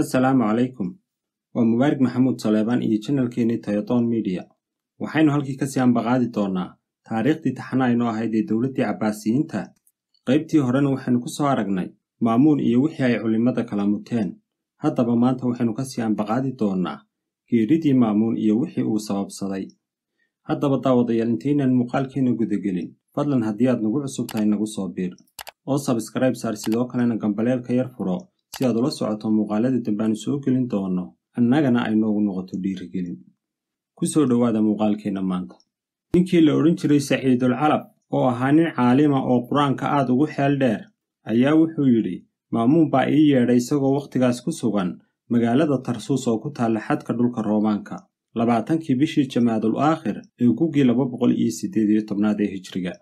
assalaamu calaykum waa mubaarig maxamuud saleebaan iyo janalkeenii tayadoon midiya waxaynu halkii ka sii ambaqaadi doonnaa taariikhdii taxanaynoo ahayd ee dowladdii cabbaasiyiinta qaybtii horena waxaynu ku soo aragnay maamuun iyo wixii ay culimmada kala muteen. Haddaba maanta waxaynu ka sii ambaqaadi doonnaa geeridii maamuun iyo wixii uu sababsaday. Haddaba daawadayaal intaynaan muuqaalkeenna gudagelin. Fadlan haddii aad nagu cusub tahay nagu soo biir. Oo sabskrayb saar sidoo kalena gambaleelka yar furo si aad ula socoto muuqaalada dambaanu soo gelin doonno annagana ay noogu noqoto dhiirigelin. Ku soo dhowaada muuqaalkeenna maanta. Ninkii la odhan jiray saciidul calab oo ahaa nin caalima oo qur'aanka aad ugu xeel dheer ayaa wuxuu yidhi maamuun baa ii yeedhay isagoo wakhtigaas ku sugan magaalada tarsuus oo ku taalla xadka dhulka roomaanka labaatankii bishii jamaadul aakhir ee gugii laba boqol iyo siddeed iyo tobnaad ee hijriga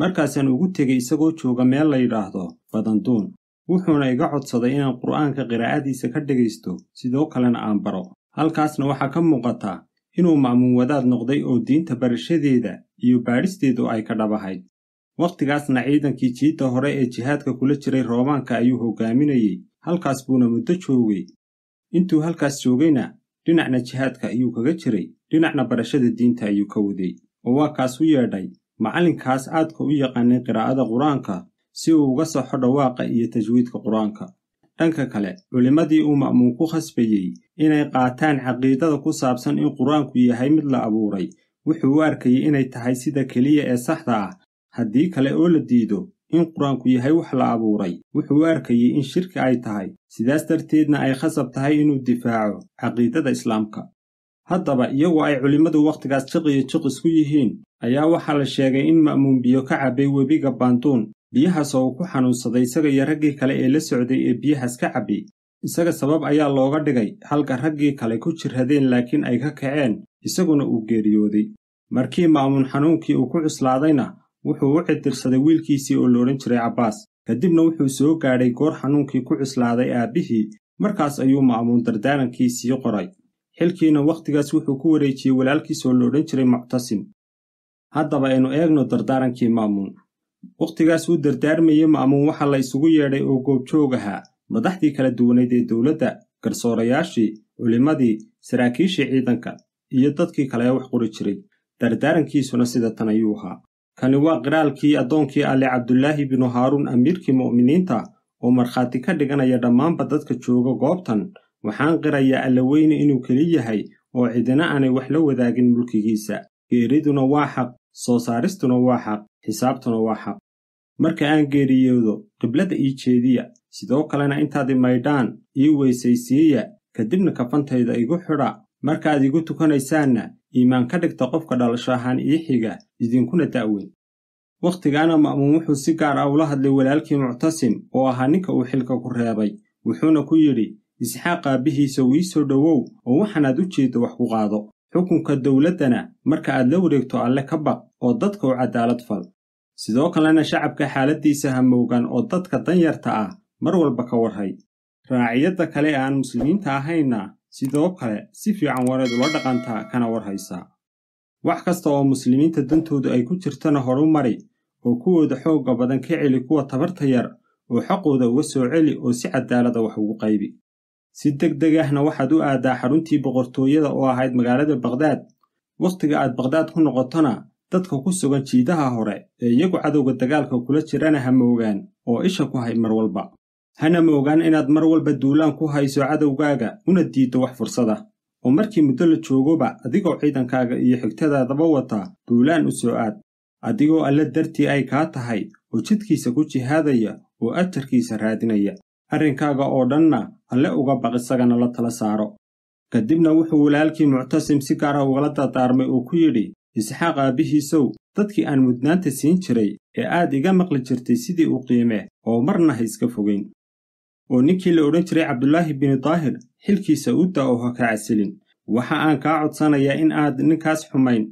markaasaan ugu tegay isagoo jooga meel la yidhaahdo badanduun wuxuuna iga codsaday inaan qur'aanka qiraa'adiisa ka dhegaysto sidoo kalena aan baro. Halkaasna waxaa ka muuqataa inuu ma'muun wadaad noqday oo diinta barashadeeda iyo baadhisteedu ay ka dhabahayd. Wakhtigaasna ciidankii jiidda hore ee jihaadka kula jiray roomaanka ayuu hoggaaminayey halkaas buuna muddo joogay. Intuu halkaas joogayna dhinacna jihaadka ayuu kaga jiray dhinacna barashada diinta ayuu ka waday oo waa kaas u yeedhay. Macallinkaas aadka u yaqaanay qiraa'ada qur'aanka si uu uga saxo dhawaaqa iyo tajwiidka qur'aanka. Dhanka kale culimmadii uu ma'muun ku khasbayey inay qaataan caqiidada ku saabsan in qur'aanku yahay mid la abuuray wuxuu u arkayey inay tahay sida keliya ee saxda ah. Haddii kale oo la diido in qur'aanku yahay wax la abuuray wuxuu u arkayey in shirki ay tahay. Sidaas darteedna ay khasab tahay inuu difaaco caqiidada islaamka. Haddaba iyagoo ay culimmadu wakhtigaas jiq iyo jiq isku yihiin ayaa waxaa la sheegay in ma'muun biyo ka cabbay webiga baanduun biyahaas oo uu ku xanuunsaday isaga iyo raggii kale ee la socday ee biyahaas ka cabbi. Isaga sabab ayaa looga dhigay halka raggii kale ku jirradeen laakiin ay ka kaceen isaguna uu geeriyooday. Markii ma'muun xanuunkii uu ku cuslaadayna wuxuu u cidirsaday wiilkiisii oo loodhan jiray cabbaas. Kadibna wuxuu soo gaadhay goor xanuunkii ku cuslaaday aabbihii markaas ayuu ma'muun dardaarankiisii qoray. Xilkiina wakhtigaas wuxuu ku wareejiyey walaalkiis oo loodhan jiray muctasim. Haddaba aynu eegno dardaarankii ma'muun wakhtigaas uu dardaarmayey ma'muun waxaa la isugu yeedhay oo goobjoog ahaa madaxdii kala duwanayd ee dowladda garsoorayaashii culimmadii saraakiishii ciidanka iyo dadkii kale ee wax qori jiray. Dardaarankiisuna sida tan ayuu ahaa. Kani waa qiraalkii addoonkii alle cabdulaahi binu haaruun amiirkii mu'miniinta oo markhaati ka dhiganaya dhammaanba dadka jooga goobtan. Waxaan qirayaa allaweyne inuu keli yahay oo cidina aanay wax la wadaagin mulkigiisa. Geeriduna waa xaq soo saaristuna waa xaq xisaabtuna waa xaq. Marka aan geeriyoodo qiblada ii jeediya sidoo kalena intaad imaydhaan ii weysaysiiya kadibna kafantayda igu xidha. Markaad igu tukanaysaanna iimaan ka dhigta qofka dhalasho ahaan ii xiga idinkuna da'weyn wakhtigaana ma'muun wuxuu si gaar ah ula hadlay walaalkii muctasim oo ahaa ninka uu xilka ku reebay wuxuuna ku yidhi isxaaq aabbihiisa wii soo dhowow oo waxaanaad u jeeddo wax ku qaado. Xukunka dowladdana marka aad la wareegto alle ka baq oo dadka u caddaalad fal sidoo kalena shacabka xaaladdiisa hamowgan oo dadka danyarta ah mar walba ka warhay. Raaciyadda kale ee aan muslimiinta ahayna sidoo kale si fiican wareed ula dhaqantaa kana warhaysaa wax kasta oo muslimiinta dantoodu ay ku jirtana horu mari oo kuwooda xoogga badan ka celi kuwa tabarta yar oo xaqooda uga soo celi oo si caddaalada wax ugu qaybi. Si deg deg ahna waxaad u aaddaa xaruntii boqortooyada oo ahayd magaalada bakdaad wakhtiga aad bakdaad ku noqotona dadka ku sugan jiidaha hore ee iyagu cadowga dagaalka kula jirana ha moogaan oo isha ku hay mar walba. Hana moogaan inaad mar walba duulaan ku hayso cadowgaaga una diiddo wax fursada. Oo markii muddo la joogoba adigoo ciidankaaga iyo xigtadaadaba wata duulaan u soo aad. Adigoo alle dartii ay kaa tahay oo jidkiisa ku jihaadaya oo ajarkiisa raadinaya. Arrinkaaga oo dhanna alle uga baq isagana la tala saaro. Kadibna wuxuu walaalkii muctasim si gaar ah ugala dardaarmay oo ku yidhi isxaaq aabbihiisow dadkii aan mudnaanta siin jiray ee aad iga maqli jirtay sidii u qiime oo marna ha iska fogayn oo ninkii la odhan jiray cabdulaahi binu daahir xilkiisa u da oo ha ka casilin. Waxa aan kaa codsanayaa in aad ninkaas xumayn.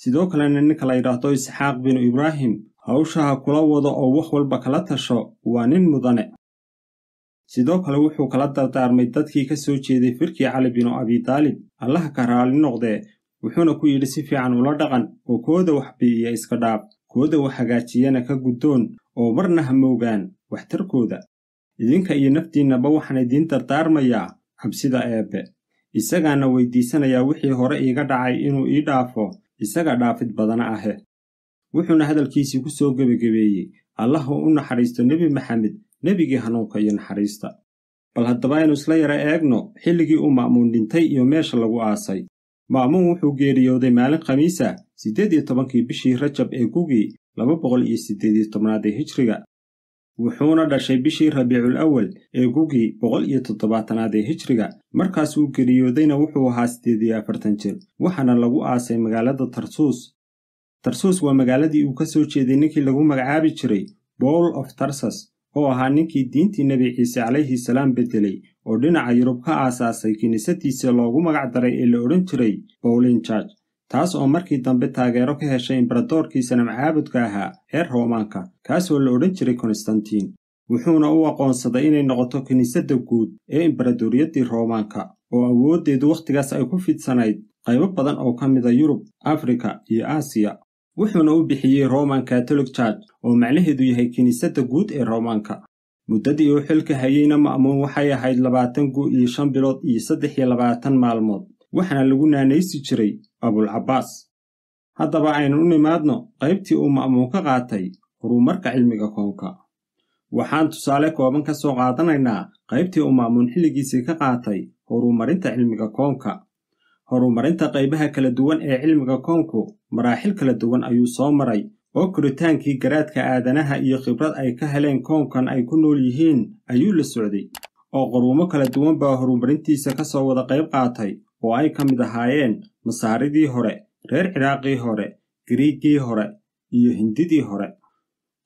Sidoo kalena ninka la yidhaahdo isxaaq binu ibraahim hawsha ha kula wado oo wax walba kala tasho waa nin mudane. Sidoo kale wuxuu kala dardaarmay dadkii ka soo jeeday firkii cali binu abidaalib allaha ka raali noqdee wuxuuna ku yidhi si fiican ula dhaqan oo kooda wax bi'iya iska dhaab kooda wax hagaajiyana ka guddoon oo marna ha moogaan waxtarkooda. Idinka iyo naftiinnaba waxaan idiin dardaarmayaa cabsida eebbe. Isagaana weydiisanayaa wixii hore iiga dhacay inuu ii dhaafo isaga dhaafid badana ahe. Wuxuuna hadalkiisii ku soo gebagebeeyey allah u naxariisto nebi maxamed nebigii hanuunka iyo naxariista. Bal haddaba aynu isla yara eegno xilligii uu ma'muun dhintay iyo meesha lagu aasay ma'muun wuxuu geeriyooday maalin khamiisa siddeed iyo tobankii bishii rajab ee gugii laba boqol iyo siddeed iyo tobnaad ee hijriga wuxuuna dhashay bishii rabiicul awal ee gugii boqol iyo toddobaatanaad ee hijriga. Markaas uu geriyoodayna wuxuu ahaa siddeed iyo afartan jir waxaana lagu aasay magaalada tarsuus tarsuus waa magaaladii uu ka soo jeeday ninkii lagu magacaabi jiray bowl of tarsas oo ahaa ninkii diintii nebi ciise calayhi salaam beddelay oo dhinaca yurub ka aasaasay kiniisadiisa loogu magac daray ee la odhan jiray bowlin george taas oo markii dambe taageero ka heshay imbaradoorkii sanamcaabudka ahaa ee roomaanka kaasoo la odhan jiray konstantiin. Wuxuuna u aqoonsaday inay noqoto kiniisadda guud ee imbaradooriyaddii roomaanka oo awooddeedu wakhtigaas ay ku fidsanayd qaybo badan oo ka mida yurub afrika iyo aasiya wuxuuna u bixiyey roman catholic church oo macnaheedu yahay kiniisadda guud ee roomaanka muddadii uu xilka hayeyna ma'muun waxay ahayd labaatan gu iyo shan bilood iyo saddex iyo labaatan maalmood waxaana lagu naanaysi jiray abulcabaas haddaba aynu u nimaadno qaybtii uu ma'muun ka qaatay horumarka cilmiga koonka. Waxaan tusaale kooban ka soo qaadanaynaa qaybtii uu ma'muun xilligiisii ka qaatay horumarinta cilmiga koonka horumarinta qaybaha kala duwan ee cilmiga koonku maraaxil kala duwan ayuu soo maray oo koritaankii garaadka aadanaha iyo khibrad ay ka heleen koonkan ay ku nool yihiin ayuu la socday oo qaruumo kala duwan baa horumarintiisa ka soo wada qayb qaatay oo ay ka mid ahaayeen masaaridii hore reer ciraaqii hore gariigii hore iyo hindidii hore.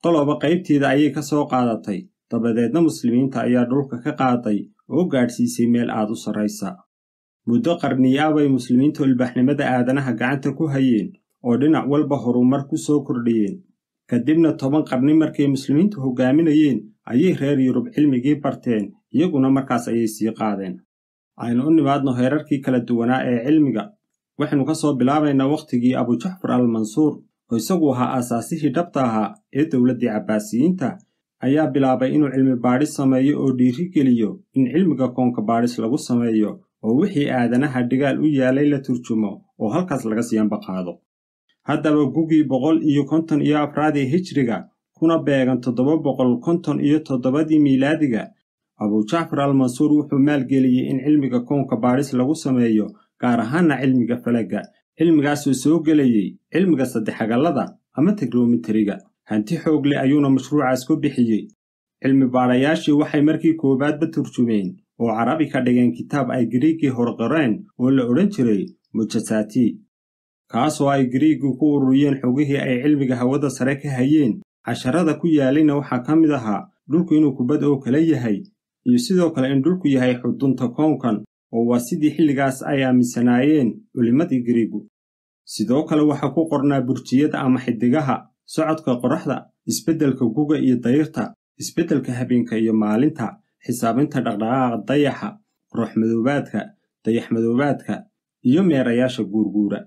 Qoloba qaybteeda ayay ka soo qaadatay dabadeedna muslimiinta ayaa dhulka ka qaaday oo gaadhsiisay meel aad u sarraysa muddo qarniyo ah bay muslimiintu ilbaaxnimada aadanaha gacanta ku hayeen oo dhinac walba horumar ku soo kordhiyeen. Kadibna toban qarni markay muslimiintu hoggaaminayeen ayay reer yurub cilmigii barteen iyaguna markaas ayay sii qaadeen. Aynu u nimaadno heerarkii kala duwanaa ee cilmiga waxaynu ka soo bilaabaynaa wakhtigii abujacfar al mansuur oo isagu ahaa aasaasihii dhabta ahaa ee dowladdii cabbaasiyiinta ayaa bilaabay inuu cilmi baadhis sameeyo oo dhiiri geliyo in cilmiga koonka baadhis lagu sameeyo oo wixii aadanaha dhigaal u yaalay la turjumo oo halkaas laga siyanba qaado haddaba gugii boqol iyo konton iyo afraadii hijriga kuna beegan toddoba boqol konton iyo toddobadii miilaadiga abujacfar al mansuur wuxuu maalgeliyey in cilmiga koonka baadhis lagu sameeyo gaar ahaanna cilmiga falaga. Cilmigaasoo soo gelayey cilmiga saddexagallada ama tekromitariga hanti xoog leh ayuuna mashruucaas ku bixiyey cilmi baadhayaashii waxay markii koowaadba turjumeen oo carabi ka dhigeen kitaab ay gariigii horqoreen oo la odhan jiray mujasaati kaasoo ay gariigii ku ururiyeen xogihii ay cilmiga hawada sare ka hayeen casharada ku yaalayna waxaa ka mid ahaa dhulku inuu kubad oo kala yahay iyo sidoo kale in dhulku yahay xudunta koonkan oo waa sidii xilligaas ay aaminsanaayeen culimmadii gariigu sidoo kale waxaa ku qornaa burjiyada ama xidigaha socodka qoraxda isbeddelka guga iyo dayrta isbeddelka habeenka iyo maalinta xisaabinta dhaqdhaqaaqa dayaxa qoraxmadoobaadka dayaxmadoobaadka iyo meerayaasha guurguura.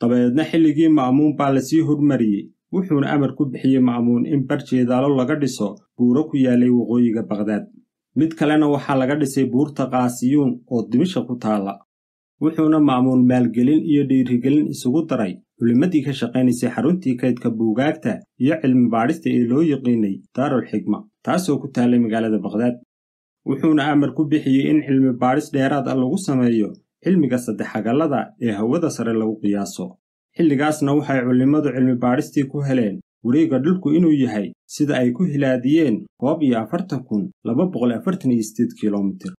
Dabadeedna xilligii ma'muun baa la sii hormariyey wuxuuna amar ku bixiyey ma'muun in barjeedaalo laga dhiso buuro ku yaalay waqooyiga baqhdaad mid kalena waxaa laga dhisay buurta kaasiyuun oo dimisha ku taalla. Wuxuuna ma'muun maalgelin iyo dhiirigelin isugu daray culimmadii ka shaqaynaysay xaruntii kaydka buugaagta iyo cilmi baadhista ee loo yiqiinay daarul xigma taasoo ku taallay magaalada baqhdaad wuxuuna amar ku bixiyey in cilmi baadhis dheeraad ah lagu sameeyo cilmiga saddexagallada ee hawada sare lagu qiyaaso xilligaasna waxay culimmadu cilmi baadhistii ku heleen wareega dhulku inuu yahay sida ay ku hilaadiyeen koob iyo afartan kun laba boqol afartan iyo sideed kilomitir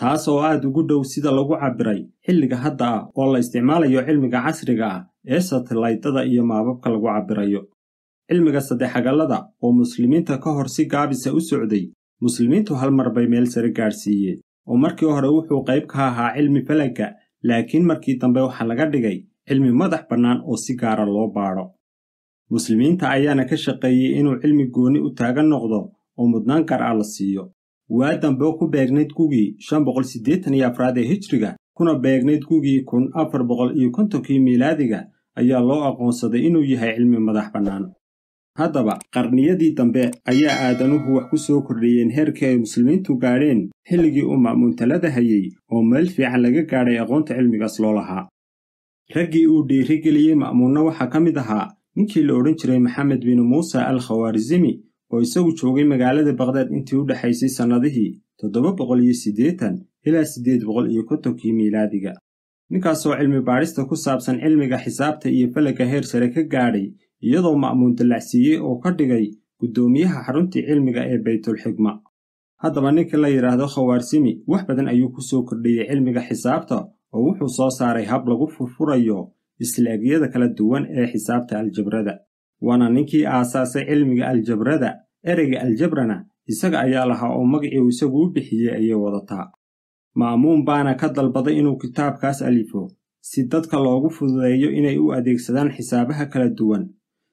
taas oo aad ugu dhow sida lagu cabbiray xilliga hadda ah oo la isticmaalayo cilmiga casriga ah ee satellaytada iyo maababka lagu cabbirayo. Cilmiga saddexagallada oo muslimiinta ka hor si gaabisa u socday muslimiintu hal mar bay meel sare gaadhsiiyeen oo markii hore wuxuu qayb ka ahaa cilmi falagga laakiin markii dambe waxaa laga dhigay cilmi madax bannaan oo si gaara loo baadho. Muslimiinta ayaana ka shaqeeyey inuu cilmi goonni u taagan noqdo oo mudnaan gaar ah la siiyo. Waa dambe ku beegnayd gugii shan boqol siddeetan iyo afraad ee hijriga kuna beegnayd gugii kun afar boqol iyo kontonkii miilaadiga ayaa loo aqoonsaday inuu yahay cilmi madax bannaan. Haddaba qarniyadii dambe ayaa aadanuhu wax ku soo kordhiyeen heerkii ay muslimiintu gaadheen xilligii uu ma'muun talada hayey oo meel fiican laga gaadhay aqoonta cilmigaas loo lahaa. Raggii uu dhiirigeliyey ma'muunna waxaa ka mid ahaa ninkii la odhan jiray maxamed bin muuse al khawaarizimi oo isagu joogay magaalada bakhdad intii u dhexaysay sannadihii toddoba boqol iyo siddeetan ilaa siddeed boqol iyo kontonkii miilaadiga ninkaasoo cilmi baadhista ku saabsan cilmiga xisaabta iyo falagga heer sare ka gaadhay iyadoo ma'muun dallacsiiyey oo ka dhigay guddoomiyaha xaruntii cilmiga ee baytulxikma haddaba ninka la yidhaahdo khawaarsimi wax badan ayuu ku soo kordhiyey cilmiga xisaabta oo wuxuu soo saaray hab lagu furfurayo islaagyada kala duwan ee xisaabta aljabrada. Waana ninkii aasaasay cilmiga aljabrada ereyga aljabrana isaga ayaa lahaa oo magacii isagu u bixiyey ayay wadataa ma'muun baana ka dalbaday inuu kitaabkaas alifo. Si dadka loogu fududeeyo inay u adeegsadaan xisaabaha kala duwan.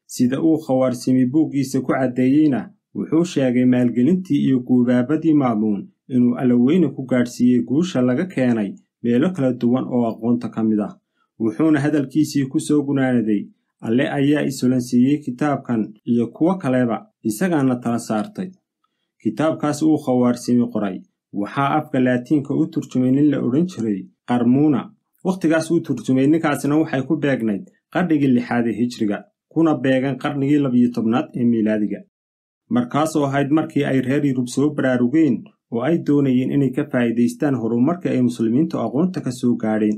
Sida uu khawaarsimi buuggiisa ku caddeeyeyna wuxuu sheegay maalgelintii iyo guubaabadii ma'muun inuu allaweyne ku gaadhsiiyey guusha laga keenay meelo kala duwan oo aqoonta ka mid ah. Wuxuuna hadalkiisii ku soo gunaanaday alle ayaa isulansiiyey kitaabkan iyo kuwo kaleba isagaana tala saartay. Kitaabkaas uu khawaarsimi qoray waxaa afka laatiinka u turjumay nin la odhan jiray qarmuuna wakhtigaas uu turjumay ninkaasina waxay ku beegnayd qarnigii lixaad ee hijriga kuna beegan qarnigii labiyo tobnaad ee miilaadiga markaasoo ahayd markii ay reer yurub soo baraarugeen oo ay doonayeen inay ka faa'iidaystaan horumarkii ay muslimiintu aqoonta ka soo gaadheen.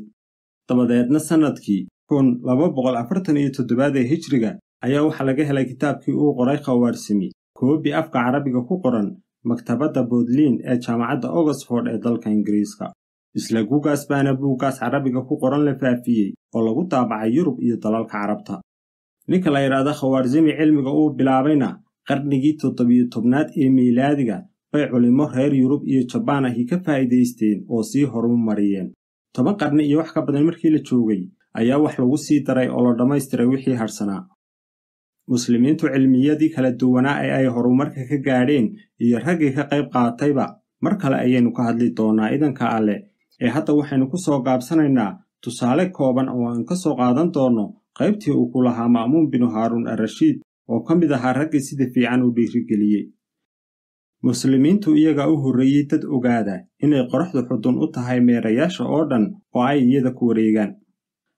Dabadeedna sannadkii kun laba boqol afartan iyo toddobaad ee hijriga ayaa waxaa laga helay kitaabkii uu qoray khawaarsimi koobi afka carabiga ku qoran maktabadda bodliin ee jaamacadda oxford ee dalka ingiriiska. Isla gugaas baana buuggaas carabiga ku qoran la faafiyey oo lagu daabacay yurub iyo dalalka carabta. Ninka la yidhaahdo khawaarsimi cilmiga uu bilaabayna qarnigii toddobiyo tobnaad ee miilaadiga bay culimmo reer yurub iyo jabaan ahi ka faa'iidaysteen oo sii horumariyeen. Toban qarni iyo wax ka badan markii la joogay ayaa wax lagu sii daray oo la dhammaystiray wixii hadhsanaa muslimiintu cilmiyadii kala duwanaa ee ay horumarka ka gaadheen iyo raggii ka qayb qaatayba mar kale ayaynu ka hadli doonnaa idanka alleh ee hadda waxaynu ku soo gaabsanaynaa tusaale kooban oo aan ka soo qaadan doonno qaybtii uu ku lahaa ma'muun binu haaruun arashiid oo ka mid ahaa raggii sida fiican u dhiirigeliyey. Muslimiintu iyagaa u horreeyey dad ogaada inay qoraxdu xudun u tahay meerayaasha oo dhan oo ay iyada ku wareegaan.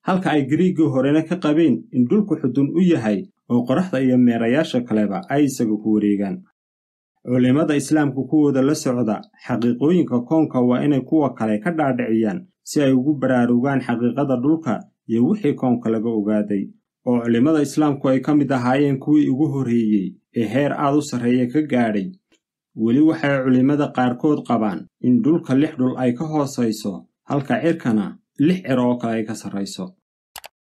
Halka ay gariiggii horena ka qabeen in dhulku xudun u yahay oo qoraxda iyo meerayaasha kaleba ay isaga ku wareegaan. Culimmada islaamku kuwooda la socda xaqiiqooyinka koonka waa inay kuwa kale ka dhaadhiciyaan si ay ugu baraarugaan xaqiiqada dhulka iyo wixii koonka laga ogaaday. Oo culimmada islaamku ay ka mid ahaayeen kuwii ugu horreeyey ee heer aad u sarreeya ka gaadhay weli waxay culimmada qaarkood qabaan in dhulka lix dhul ay ka hoosayso halka cirkana lix cir oo kale ay ka sarrayso.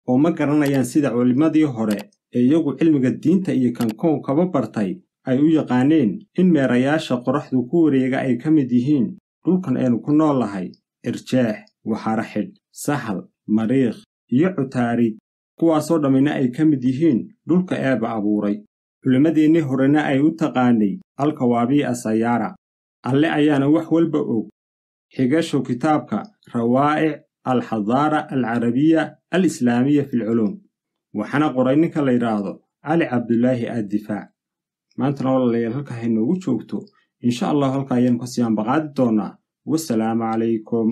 Oo ma garanayaan sida culimmadii hore ee iyagu cilmiga diinta iyo kan koonkaba bartay ay u yaqaaneen in meerayaasha qoraxdu ku wareega ay ka mid yihiin dhulkan aynu ku nool lahay irjeex waxaraxidh sahal mariikh iyo cutaarid kuwaasoo dhammina ay ka mid yihiin dhulka eeba abuuray. Culimmadeennii horena ay u taqaanay alkawaabii asayaara alle ayaana wax walba og. Xigasho kitaabka rawaa'ic alxadaara alcarabiya alislaamiya filculuum waxaana qoray ninka la yidhaahdo cali cabdulaahi addifaac maantana walaalayaal halka haynoogu joogto. Insha allah halka ayaanu ka sii ambaqaadi doonnaa wasalaamu calaykum